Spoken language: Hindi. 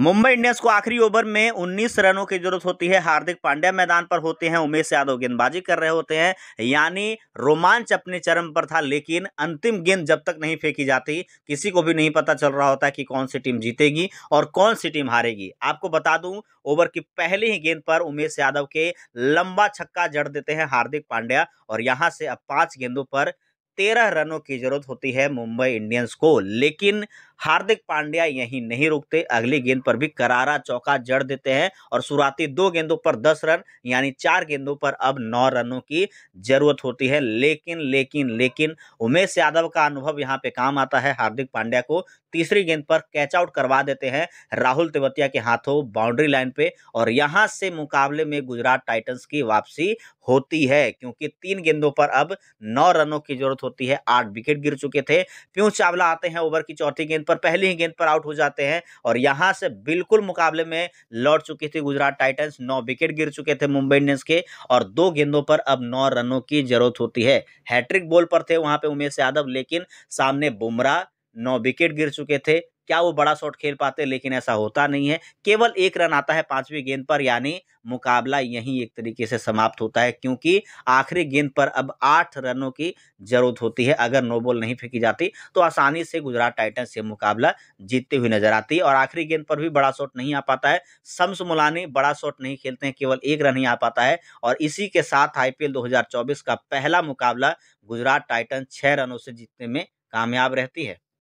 मुंबई इंडियंस को आखिरी ओवर में 19 रनों की ज़रूरत होती है। हार्दिक पांड्या मैदान पर होते हैं, उमेश यादव गेंदबाजी कर रहे होते हैं। यानी रोमांच अपने चरम पर था, लेकिन अंतिम गेंद जब तक नहीं फेंकी जाती, किसी को भी नहीं पता चल रहा होता कि कौन सी टीम जीतेगी और कौन सी टीम हारेगी। आपको बता दूँ, ओवर की पहली ही गेंद पर उमेश यादव के लंबा छक्का जड़ देते हैं हार्दिक पांड्या और यहाँ से अब पाँच गेंदों पर तेरह रनों की ज़रूरत होती है मुंबई इंडियंस को। लेकिन हार्दिक पांड्या यहीं नहीं रुकते। अगली गेंद पर भी करारा चौका जड़ देते हैं और शुरुआती दो गेंदों पर दस रन, यानी चार गेंदों पर अब नौ रनों की ज़रूरत होती है। लेकिन लेकिन लेकिन उमेश यादव का अनुभव यहाँ पे काम आता है। हार्दिक पांड्या को तीसरी गेंद पर कैच आउट करवा देते हैं राहुल तेवतिया के हाथों बाउंड्री लाइन पे और यहाँ से मुकाबले में गुजरात टाइटंस की वापसी होती है, क्योंकि तीन गेंदों पर अब नौ रनों की ज़रूरत होती है। आठ विकेट गिर चुके थे। पीयूष चावला आते हैं ओवर की चौथी गेंद पर पहले ही गेंद पर आउट हो जाते हैं और यहाँ से बिल्कुल मुकाबले में लौट चुकी थी गुजरात टाइटंस। नौ विकेट गिर चुके थे मुंबई इंडियंस के और दो गेंदों पर अब नौ रनों की ज़रूरत होती है। हैट्रिक बॉल पर थे वहाँ पे उमेश यादव, लेकिन सामने बुमराह नौ विकेट गिर चुके थे। क्या वो बड़ा शॉट खेल पाते, लेकिन ऐसा होता नहीं है। केवल एक रन आता है पांचवी गेंद पर, यानी मुकाबला यहीं एक तरीके से समाप्त होता है, क्योंकि आखिरी गेंद पर अब आठ रनों की ज़रूरत होती है। अगर नो बॉल नहीं फेंकी जाती तो आसानी से गुजरात टाइटन्स ये मुकाबला जीतते हुए नज़र आती है, और आखिरी गेंद पर भी बड़ा शॉट नहीं आ पाता है। शम्स मुलानी बड़ा शॉट नहीं खेलते हैं, केवल एक रन ही आ पाता है, और इसी के साथ आईपीएल 2024 का पहला मुकाबला गुजरात टाइटंस छह रनों से जीतने में कामयाब रहती है।